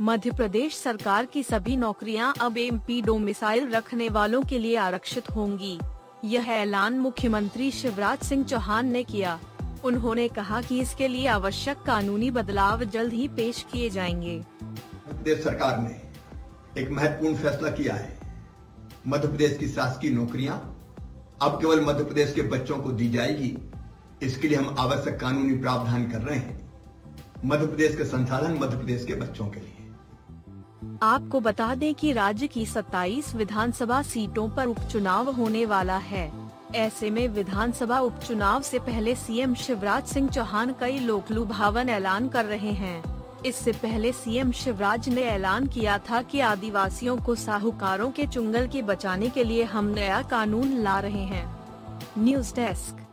मध्य प्रदेश सरकार की सभी नौकरियाँ अब एमपी डोमिसाइल रखने वालों के लिए आरक्षित होंगी। यह ऐलान मुख्यमंत्री शिवराज सिंह चौहान ने किया। उन्होंने कहा कि इसके लिए आवश्यक कानूनी बदलाव जल्द ही पेश किए जाएँगे। प्रदेश सरकार ने एक महत्वपूर्ण फैसला किया है। मध्य प्रदेश की शासकीय नौकरियाँ अब केवल मध्य प्रदेश के बच्चों को दी जाएगी। इसके लिए हम आवश्यक कानूनी प्रावधान कर रहे हैं। मध्य प्रदेश के संसाधन मध्य प्रदेश के बच्चों के लिए। आपको बता दें कि राज्य की 27 विधानसभा सीटों पर उपचुनाव होने वाला है। ऐसे में विधानसभा उपचुनाव से पहले सीएम शिवराज सिंह चौहान कई लोकलुभावन ऐलान कर रहे हैं। इससे पहले सीएम शिवराज ने ऐलान किया था कि आदिवासियों को साहूकारों के चुंगल के बचाने के लिए हम नया कानून ला रहे हैं। News desk.